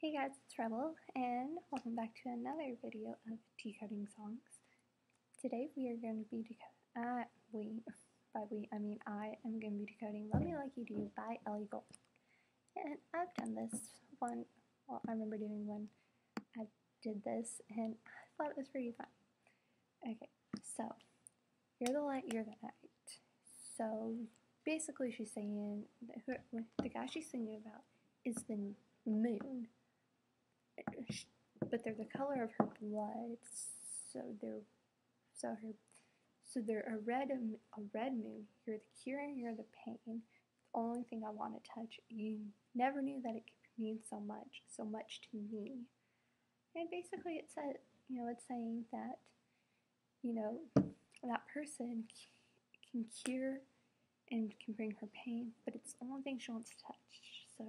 Hey guys, it's Rebel, and welcome back to another video of decoding songs. Today we are going to be decoding, uh, we, by we, I mean I am going to be decoding Love Me Like You Do by Ellie Goulding. And I've done this one, well, I remember doing one I did this, and I thought it was pretty fun. Okay, so, you're the light, you're the night. So, basically she's saying, who, the guy she's singing about is the moon but they're the color of her blood, so they're so her so they're a red a red moon. You're the cure you're the pain. The only thing I want to touch. You never knew that it could mean so much, so much to me. And basically, it said, you know, it's saying that, you know, that person can cure and can bring her pain, but it's the only thing she wants to touch. So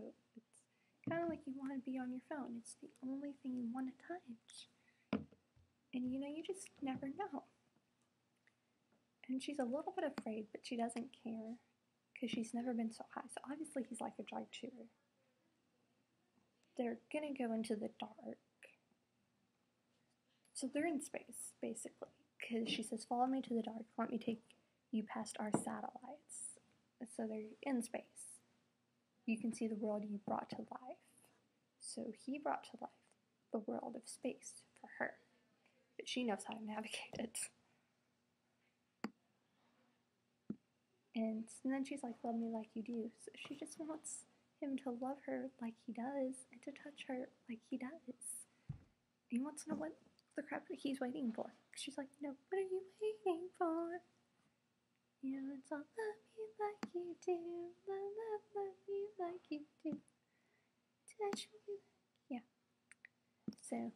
kind of like you want to be on your phone. It's the only thing you want to touch. And you know, you just never know. And she's a little bit afraid, but she doesn't care because she's never been so high. So obviously, he's like a drug chewer. They're gonna go into the dark. So they're in space, basically, because she says, Follow me to the dark. Let me take you past our satellites. So they're in space you can see the world you brought to life. So he brought to life the world of space for her. But she knows how to navigate it. And, and then she's like, Love me like you do. So she just wants him to love her like he does and to touch her like he does. He wants to know what the crap that he's waiting for. She's like, No, what are you waiting for? You it's all love me like you do, love, love, love me like you do, touch me yeah. So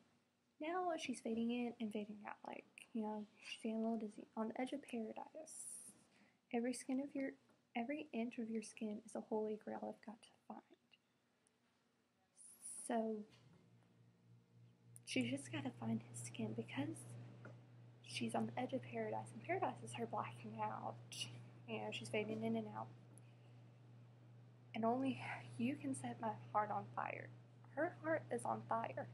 now she's fading in and fading out, like you know, she's getting a little dizzy. On the edge of paradise, every skin of your, every inch of your skin is a holy grail I've got to find. So she's just got to find his skin because she's on the edge of paradise, and paradise is her blacking out. You know, she's fading in and out. And only you can set my heart on fire. Her heart is on fire.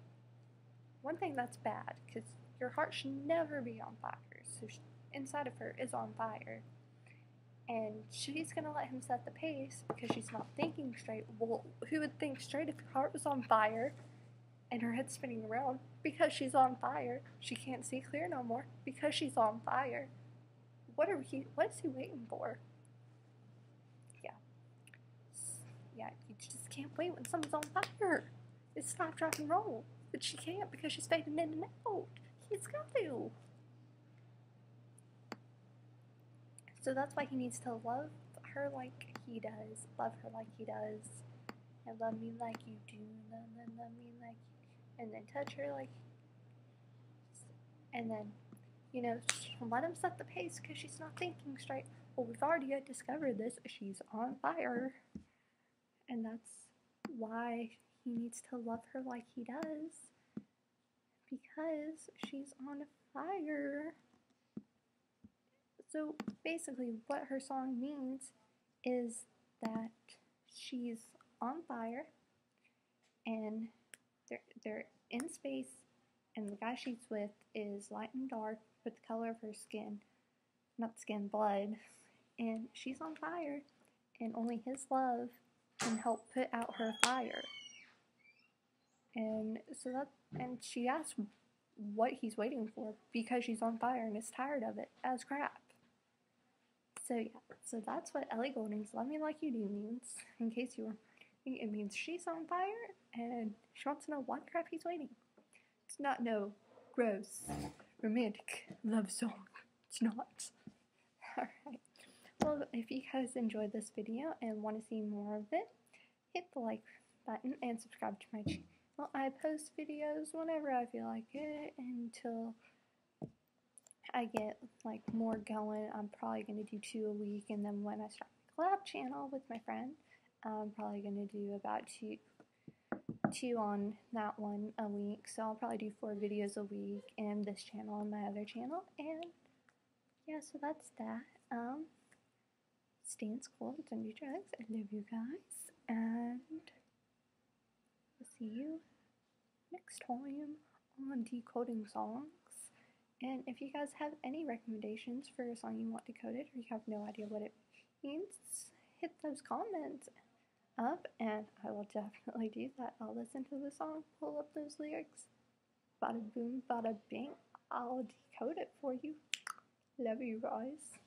One thing that's bad, because your heart should never be on fire. So she, inside of her is on fire. And she's going to let him set the pace because she's not thinking straight. Well, who would think straight if your heart was on fire? And her head's spinning around because she's on fire. She can't see clear no more because she's on fire. What are he? What is he waiting for? Yeah, yeah. You just can't wait when someone's on fire. It's stop, drop, and roll, but she can't because she's fading in and out. He's got to. So that's why he needs to love her like he does, love her like he does, and love me like you do, love, love, love me like you and then touch her like and then you know let him set the pace because she's not thinking straight. Well we've already discovered this. She's on fire. And that's why he needs to love her like he does because she's on fire. So basically what her song means is that she's on fire and they're, they're in space, and the guy she's with is light and dark, but the color of her skin, not skin, blood, and she's on fire, and only his love can help put out her fire. And so that, and she asks what he's waiting for because she's on fire and is tired of it as crap. So yeah, so that's what Ellie Goulding's "Love Me Like You Do" means. In case you were it means she's on fire and she wants to know what crap he's waiting. It's not no gross romantic love song. It's not. Alright. Well, if you guys enjoyed this video and want to see more of it, hit the like button and subscribe to my channel. Well, I post videos whenever I feel like it until I get like more going. I'm probably going to do two a week and then when I start my collab channel with my friend, I'm probably going to do about two, two on that one a week. So I'll probably do four videos a week in this channel and my other channel. And yeah, so that's that. Um, stay in school, don't do drugs. I love you guys. And I'll see you next time on Decoding Songs. And if you guys have any recommendations for a song you want decoded or you have no idea what it means, hit those comments up and I will definitely do that. I'll listen to the song, pull up those lyrics, bada boom, bada bing. I'll decode it for you. Love you guys.